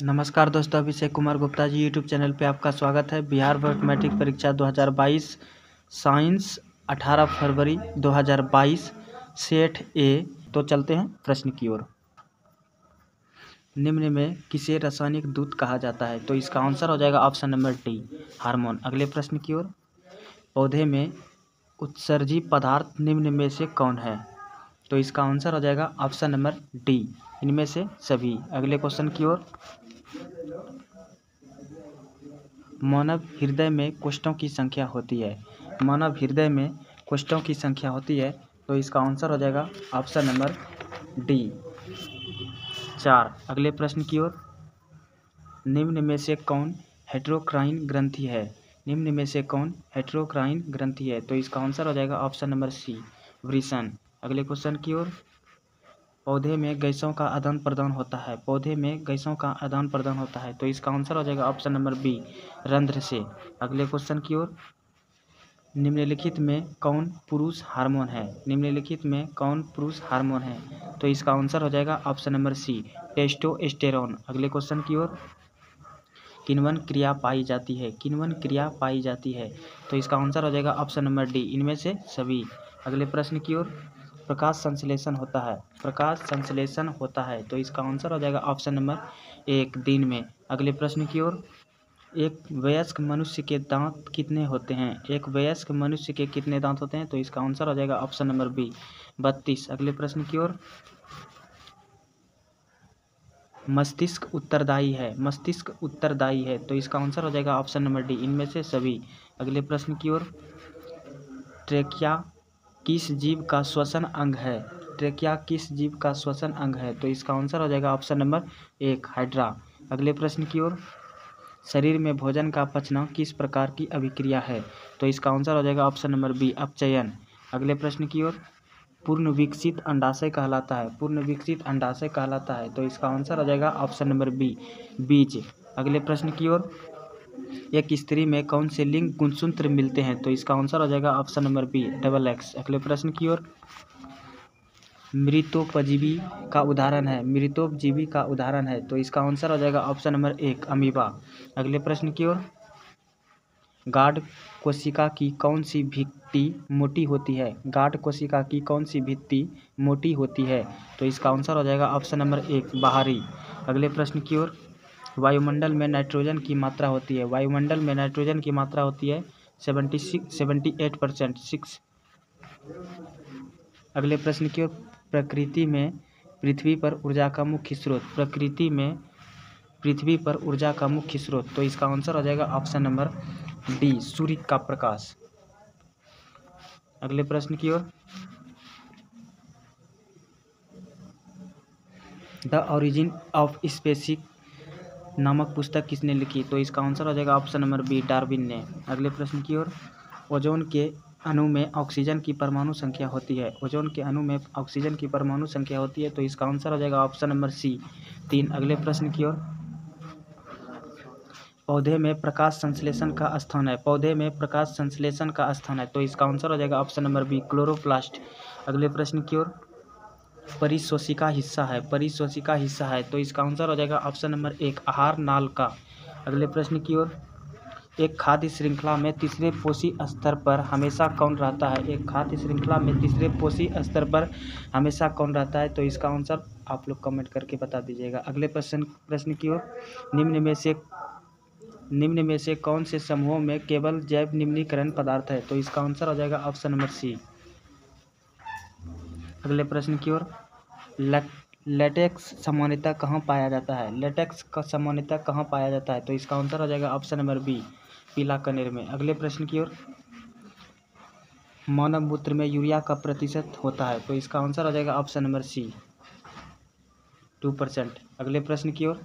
नमस्कार दोस्तों, Abhishek Kumar Gupta ji YouTube channel पे आपका स्वागत है। बिहार मैट्रिक परीक्षा 2022 साइंस 18 फरवरी 2022 सेठ ए। तो चलते हैं प्रश्न की ओर। निम्न में किसे रासायनिक दूत कहा जाता है? तो इसका आंसर हो जाएगा ऑप्शन नंबर डी, हार्मोन। अगले प्रश्न की ओर। पौधे में उत्सर्जी पदार्थ निम्न में से कौन है? तो इसका आंसर हो जाएगा ऑप्शन नंबर डी इनमें से सभी। अगले क्वेश्चन की ओर। मानव हृदय में कोष्ठों की संख्या होती है। मानव हृदय में कोष्ठों की संख्या होती है तो इसका आंसर हो जाएगा ऑप्शन नंबर डी चार। अगले प्रश्न की ओर। निम्न में से कौन हेट्रोक्राइन ग्रंथि है? निम्न में से कौन हेट्रोक्राइन ग्रंथि है? तो इसका आंसर हो जाएगा ऑप्शन नंबर सी वृषण। अगले क्वेश्चन की ओर। पौधे में गैसों का आदान प्रदान होता है। पौधे में गैसों का आदान प्रदान होता है। तो इसका आंसर हो जाएगा ऑप्शन नंबर बी, रंध्र से। अगले क्वेश्चन की ओर। निम्नलिखित में कौन पुरुष हार्मोन है? निम्नलिखित में कौन पुरुष हार्मोन है? तो इसका आंसर हो जाएगा ऑप्शन नंबर सी, टेस्टोस्टेरोन। अगले क्वेश्चन की ओर। किनवन क्रिया पाई जाती है। किनवन क्रिया पाई जाती है। तो इसका आंसर हो जाएगा ऑप्शन नंबर डी, इनमें से सभी। अगले प्रश्न की ओर। प्रकाश संश्लेषण होता है। प्रकाश संश्लेषण होता है। तो इसका आंसर हो जाएगा ऑप्शन नंबर एक, दिन में। अगले प्रश्न की ओर। एक वयस्क मनुष्य के दांत कितने होते हैं? एक वयस्क मनुष्य के कितने दांत होते हैं? तो इसका आंसर हो जाएगा ऑप्शन नंबर बी, बत्तीस। अगले प्रश्न की ओर। मस्तिष्क उत्तरदायी है। मस्तिष्क उत्तरदायी है। तो इसका आंसर हो जाएगा ऑप्शन नंबर डी। इनमें से सभी। अगले प्रश्न की ओर। ट्रेकिया किस जीव का श्वसन अंग है? ट्रेकिया, किस जीव का श्वसन अंग है? तो इसका आंसर हो जाएगा ऑप्शन नंबर एक, हाइड्रा। अगले प्रश्न की ओर। शरीर में भोजन का पचना किस प्रकार की अभिक्रिया है? तो इसका आंसर हो जाएगा ऑप्शन नंबर बी, अपचयन। अगले प्रश्न की ओर। पूर्ण विकसित अंडाशय कहलाता है। पूर्ण विकसित अंडाशय कहलाता है। तो इसका आंसर हो जाएगा ऑप्शन नंबर बी, बीज। अगले प्रश्न की ओर। एक स्त्री में कौन से लिंग गुणसूत्र मिलते हैं? तो इसका आंसर हो जाएगा option number B, double X. अगले प्रश्न की ओर। मृतोपजीवी का उदाहरण है। मृतोपजीवी का उदाहरण है तो इसका आंसर हो जाएगा ऑप्शन नंबर एक, अमीबा। अगले प्रश्न की ओर। गाढ़ कोशिका की कौन सी भित्ति मोटी होती है? गाढ़ कोशिका की कौन सी भित्ति मोटी होती है? तो इसका आंसर हो जाएगा ऑप्शन नंबर एक, बाहरी। अगले प्रश्न की ओर। वायुमंडल में नाइट्रोजन की मात्रा होती है। वायुमंडल में नाइट्रोजन की मात्रा होती है seventy six, seventy eight percent, six. अगले प्रश्न की ओर। प्रकृति में पृथ्वी पर ऊर्जा का मुख्य स्रोत। प्रकृति में पृथ्वी पर ऊर्जा का मुख्य स्रोत। तो इसका आंसर हो जाएगा ऑप्शन नंबर डी, सूर्य का प्रकाश। अगले प्रश्न की ओर। द ओरिजिन ऑफ़ स्पेसिक नामक पुस्तक किसने लिखी? तो इसका आंसर हो जाएगा ऑप्शन नंबर बी, डार्विन ने। अगले प्रश्न की ओर। ओजोन के अणु में ऑक्सीजन की परमाणु संख्या होती है। ओजोन के अणु में ऑक्सीजन की परमाणु संख्या होती है तो इसका आंसर हो जाएगा ऑप्शन नंबर सी। तीन, अगले प्रश्न की ओर। पौधे में प्रकाश संश्लेषण का स्थान है। पौधे में प्रकाश संश्लेषण का स्थान है तो इसका आंसर हो जाएगा ऑप्शन नंबर बी, क्लोरोप्लास्ट। अगले प्रश्न की ओर। परिशोषिका हिस्सा है। परिशोषिका हिस्सा है। तो इसका आंसर हो जाएगा ऑप्शन नंबर एक, आहार नाल का। अगले प्रश्न की ओर। एक खाद्य श्रृंखला में तीसरे पोषी स्तर पर हमेशा कौन रहता है? एक खाद्य श्रृंखला में तीसरे पोषी स्तर पर हमेशा कौन रहता है? तो इसका आंसर आप लोग कमेंट करके बता दीजिएगा। अगले प्रश्न प्रश्न की ओर। निम्न में से, निम्न में से कौन से समूहों में केवल जैव निम्नीकरण पदार्थ है? तो इसका आंसर हो जाएगा ऑप्शन नंबर सी। अगले प्रश्न की ओर। लेटेक्स सामान्यतः कहाँ पाया जाता है? लेटेक्स का सामान्यतः कहाँ पाया जाता है? तो इसका आंसर हो जाएगा ऑप्शन नंबर बी, पीला कनेर में। अगले प्रश्न की ओर। मानव मूत्र में यूरिया का प्रतिशत होता है तो इसका आंसर हो जाएगा option number C, two percent. अगले प्रश्न की ओर।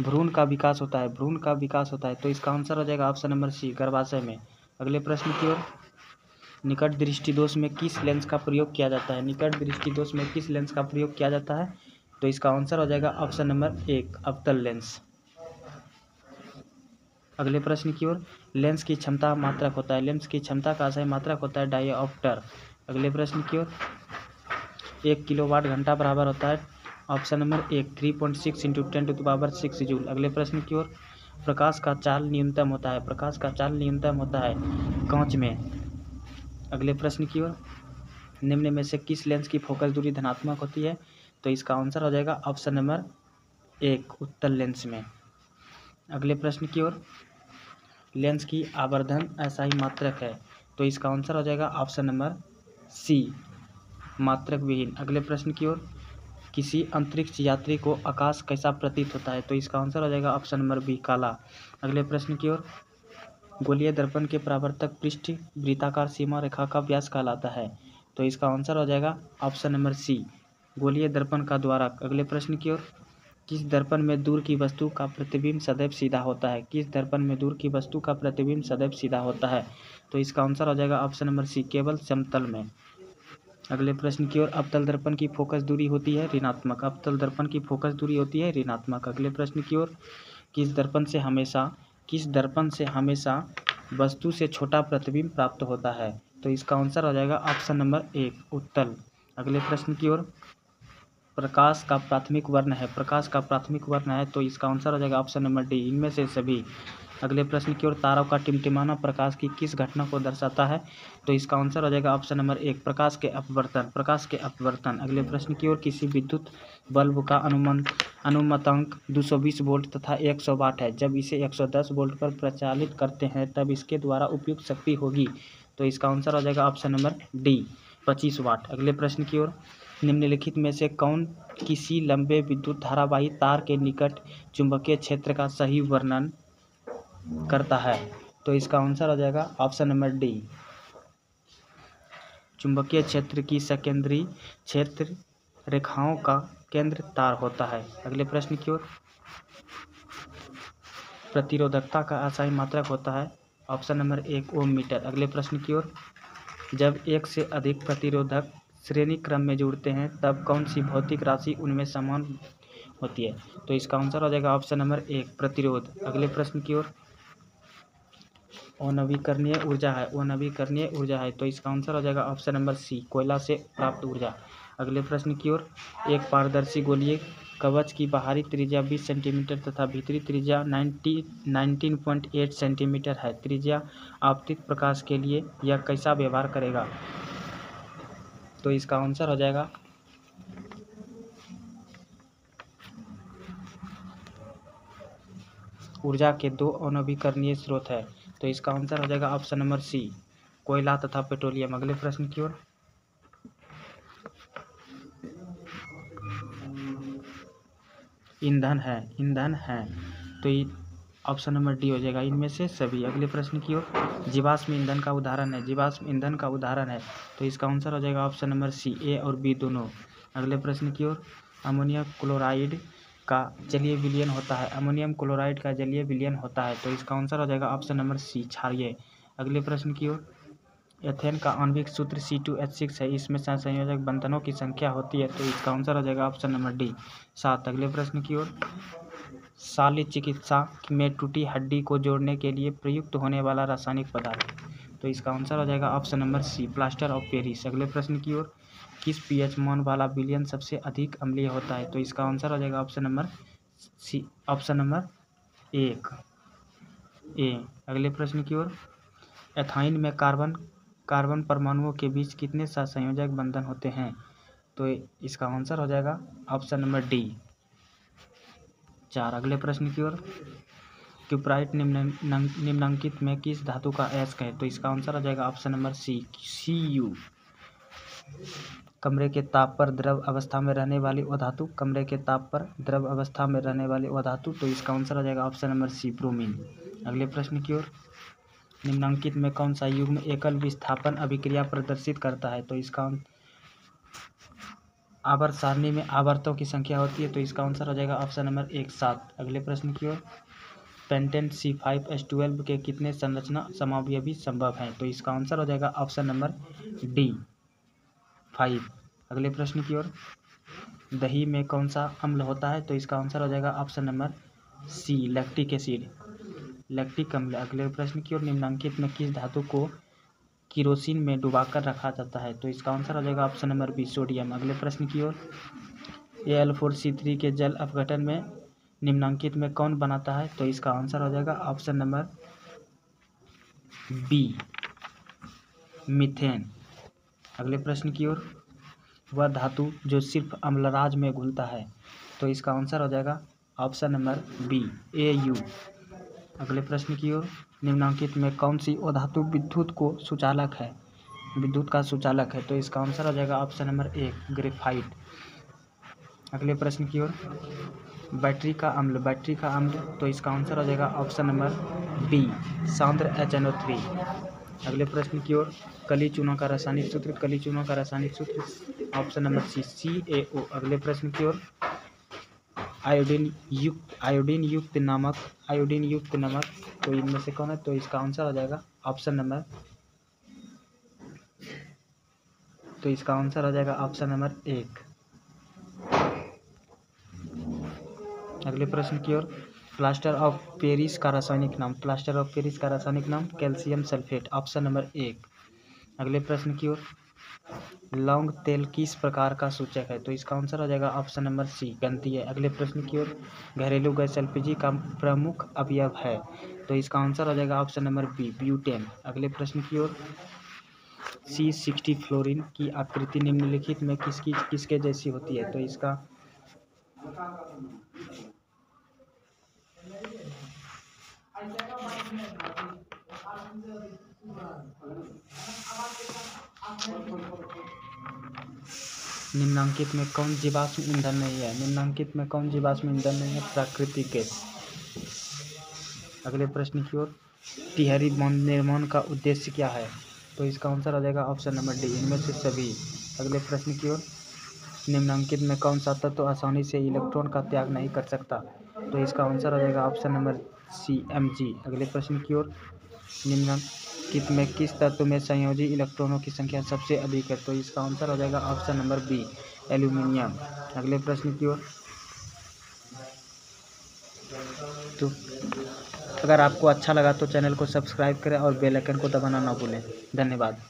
भ्रूण का विकास होता है, भ्रूण का विकास होता है तो इसका आंसर हो जाएगा ऑप्शन नंबर सी, गर्भाशय में। अगले प्रश्न की ओर। निकट दृष्टि दोष में किस लेंस का प्रयोग किया जाता है? निकट दृष्टि दोष में किस लेंस का प्रयोग किया जाता है? तो इसका आंसर हो जाएगा ऑप्शन नंबर एक, अवतल लेंस। अगले प्रश्न की ओर, लेंस की क्षमता मात्रक होता है। लेंस की क्षमता का आशय मात्रक होता है, डायोप्टर। अगले प्रश्न की ओर, एक किलोवाट घंटा बराबर होता है। ऑप्शन नंबर एक, three point six into ten to power six joule. अगले प्रश्न की ओर, प्रकाश का चाल न्यूनतम होता है। प्रकाश का चाल न्यूनतम होता है, कांच में। अगले प्रश्न की ओर। निम्न में से किस लेंस की फोकस दूरी धनात्मक होती है? तो इसका आंसर हो जाएगा ऑप्शन नंबर एक, उत्तल लेंस में। अगले प्रश्न की ओर। लेंस की आवर्धन ऐसा ही मात्रक है तो इसका आंसर हो जाएगा ऑप्शन नंबर सी, मात्रक विहीन। अगले प्रश्न की ओर। किसी अंतरिक्ष यात्री को आकाश कैसा प्रतीत होता है? तो इसका आंसर हो जाएगा ऑप्शन नंबर बी, काला। अगले प्रश्न की ओर। गोलीय दर्पण के परावर्तक पृष्ठ वृत्ताकार सीमा रेखा का व्यास कहलाता है। तो इसका आंसर हो जाएगा ऑप्शन नंबर सी, गोलीय दर्पण का द्वारा अगले प्रश्न की ओर, किस दर्पण में दूर की वस्तु का प्रतिबिंब सदैव सीधा होता है? किस दर्पण में दूर की वस्तु का प्रतिबिंब सदैव सीधा होता है? तो इसका आंसर हो जाएगा ऑप्शन नंबर सी, केवल समतल में। अगले प्रश्न की ओर, अवतल दर्पण की फोकस दूरी होती है ऋणात्मक। अवतल दर्पण की फोकस दूरी होती है ऋणात्मक। अगले प्रश्न की ओर, किस दर्पण से हमेशा किस दर्पण से हमेशा वस्तु से छोटा प्रतिबिंब प्राप्त होता है? तो इसका आंसर हो जाएगा ऑप्शन नंबर एक उत्तल। अगले प्रश्न की ओर। प्रकाश का प्राथमिक वर्ण है। प्रकाश का प्राथमिक वर्ण है तो इसका आंसर हो जाएगा ऑप्शन नंबर डी, इनमें से सभी। अगले प्रश्न की ओर तारों का टिमटिमाना प्रकाश की किस घटना को दर्शाता है? तो इसका आंसर हो जाएगा ऑप्शन नंबर एक, प्रकाश के अपवर्तन, प्रकाश के अपवर्तन। अगले प्रश्न की ओर किसी विद्युत बल्ब का अनुमान, अनुमतांक 220 वोल्ट तथा 100 वाट है। जब इसे 110 वोल्ट पर प्रचालित करते हैं, तब इसके द्वारा उपयुक्त शक्ति होगी। तो इसका आंसर हो जाएगा ऑप्शन नंबर डी, पच्चीस वाट। अगले प्रश्न की ओर, निम्नलिखित में से कौन किसी लंबे विद्युत धारावाही तार के निकट चुंबकीय क्षेत्र का सही वर्णन करता है तो इसका आंसर हो जाएगा ऑप्शन नंबर डी चुंबकीय क्षेत्र की सेकेंडरी क्षेत्र रेखाओं का केंद्र तार होता है। अगले प्रश्न की ओर। प्रतिरोधकता का असाई मात्रक होता है ऑप्शन नंबर एक, ओम मीटर। अगले प्रश्न की ओर। जब एक से अधिक प्रतिरोधक श्रेणी क्रम में जुड़ते हैं, तब कौन सी भौतिक राशि उनमें समान होती है? तो इसका आंसर हो जाएगा ऑप्शन नंबर एक, प्रतिरोध। अगले प्रश्न की ओर। अनवीकरणीय ऊर्जा है, अनवीकरणीय ऊर्जा है तो इसका आंसर हो जाएगा ऑप्शन नंबर सी कोयला से प्राप्त ऊर्जा। अगले प्रश्न की ओर, एक पारदर्शी गोलीय कवच की बाहरी त्रिज्या 20 सेंटीमीटर तथा भीतरी त्रिज्या 90 19.8 सेंटीमीटर है। त्रिज्या आपतित प्रकाश के लिए यह कैसा व्यवहार करेगा? तो इसका आंसर हो जाएगा, ऊर्जा के दो अनवीकरणीय स्रोत है। तो इसका आंसर हो जाएगा ऑप्शन नंबर सी, कोयला तथा पेट्रोलियम। अगले प्रश्न की ओर। ईंधन है ईंधन है। तो ये ऑप्शन नंबर डी हो जाएगा इनमें से सभी। अगले प्रश्न की ओर। जीवाश्म ईंधन का उदाहरण है, जीवाश्म ईंधन का उदाहरण है। तो इसका आंसर हो जाएगा ऑप्शन नंबर सी, ए और बी दोनों। अगले प्रश्न की ओर। अमोनिया क्लोराइड का जलीय विलयन होता है। अमोनियम क्लोराइड का जलीय विलयन होता है तो इसका आंसर हो जाएगा ऑप्शन नंबर सी, क्षारिय। अगले प्रश्न की ओर। एथेन का आणविक सूत्र सी टू एच सिक्स है, इसमें संयोजक बंधनों की संख्या होती है तो इसका आंसर हो जाएगा ऑप्शन नंबर डी, सात। अगले प्रश्न की ओर। शाल्य चिकित्सा में टूटी हड्डी को जोड़ने के लिए प्रयुक्त होने वाला रासायनिक पदार्थ। तो इसका आंसर हो जाएगा option number C, plaster of Paris. अगले प्रश्न की ओर। किस पीएच मान वाला विलियन सबसे अधिक अम्लीय होता है? तो इसका आंसर हो जाएगा option number C, option number एक। ए, अगले प्रश्न की ओर। एथाइन में कार्बन कार्बन परमाणुओं के बीच कितने संयोजक बंधन होते हैं? तो इसका आंसर हो जाएगा ऑप्शन नंबर डी। चार, अगले प्रश्न की ओर। क्यूप्राइट निम्नांकित में किस धातु का एस्क है? तो इसका आंसर हो जाएगा option number C C U. कमरे के ताप पर द्रव अवस्था में रहने वाली वो धातु। कमरे के ताप पर द्रव अवस्था में रहने वाली वो धातु। तो इसका आंसर हो जाएगा ऑप्शन नंबर सी, ब्रोमीन। अगले प्रश्न की ओर। निम्नांकित में कौन सा युग में एकल विस्थापन अभिक्रिया प्रदर्शित करता है? तो इसका आवर्त सारणी में आवर्तों की संख्या होती है तो इसका आंसर हो जाएगा ऑप्शन नंबर एक, सात। अगले प्रश्न की ओर। Pentane C five S twelve के कितने संरचना समावयवी संभव हैं? तो इसका आंसर हो जाएगा ऑप्शन नंबर डी। फाइव। अगले प्रश्न की ओर। दही में कौन सा अम्ल होता है? तो इसका आंसर हो जाएगा option number C lactic acid lactic अम्ल। अगले प्रश्न की ओर। निम्नांकित में किस धातु को किरोसिन में डुबाकर रखा जाता है? तो इसका आंसर हो जाएगा ऑप्शन नंबर बी, सोडियम। अगले प्रश्न की ओर। A L four C three के जल अपघटन में निम्नांकित में कौन बनाता है? तो इसका आंसर हो जाएगा ऑप्शन नंबर बी, मीथेन। अगले प्रश्न की ओर। वह धातु जो सिर्फ़ अम्लराज में घुलता है तो इसका आंसर हो जाएगा option number B A U अगले प्रश्न की ओर, निम्नांकित में कौन सी अधातु विद्युत को सुचालक है? विद्युत का सुचालक है तो इसका आंसर हो जाएगा ऑप्शन नंबर एक ग्रेफाइट। अगले प्रश्न की ओर, बैटरी का अम्ल, बैटरी का अम्ल तो इसका आंसर हो जाएगा ऑप्शन नंबर बी सांद्र एच एन ओ थ्री अगले प्रश्न की ओर, कली चूना का रासायनिक सूत्र, कली चूना का रासायनिक सूत्र ऑप्शन नंबर सी सी ए ओ अगले प्रश्न की ओर आयोडीन युक्त आयोडीन युक्त नमक आयोडीन युक्त नमक तो इनमें से कौन है? तो इसका आंसर हो जाएगा ऑप्शन नंबर तो इसका आंसर हो जाएगा ऑप्शन नंबर एक। अगले प्रश्न की ओर प्लास्टर ऑफ़ पेरिस का रासायनिक नाम। प्लास्टर ऑफ़ पेरिस का रासायनिक नाम कैल्शियम सल्फेट ऑप्शन नंबर एक। अगले प्रश्न की ओर। लौंग तेल किस प्रकार का सूचक है? तो इसका आंसर हो जाएगा ऑप्शन नंबर सी गंती है अगले प्रश्न की ओर। घरेलू गैस एलपीजी का प्रमुख अवयव है। तो इसका आंसर हो जाएगा ऑप्शन नंबर बी ब्यूटेन अगले प्रश्न की ओर। सी सिक्सटी फ्लोरिन की आकृति निम्नलिखित में किसकी, किसके जैसी होती है? तो इसका निम्नांकित में कौन जीवाश्म ईंधन नहीं है? निम्नांकित में कौन जीवाश्म ईंधन नहीं है? प्राकृतिक गैस। अगले प्रश्न की ओर। टिहरी बाँध निर्माण का उद्देश्य क्या है? तो इसका आंसर आ जाएगा ऑप्शन नंबर डी। इनमें से सभी। अगले प्रश्न की ओर। निम्नांकित में कौन सा तत्व तो आसानी से इलेक्ट्रॉन का त्याग नहीं कर सकता? तो इसका आंसर आ जाएगा option number C M G. अगले प्रश्न की ओर। निम्नांकित में किस तत्व में संयोजी इलेक्ट्रॉनों की संख्या सबसे अधिक है? तो इसका आंसर हो जाएगा ऑप्शन नंबर बी, एल्यूमिनियम। अगले प्रश्न की ओर। तो अगर आपको अच्छा लगा तो चैनल को सब्सक्राइब करें और बेल आइकन को दबाना ना भूलें। धन्यवाद।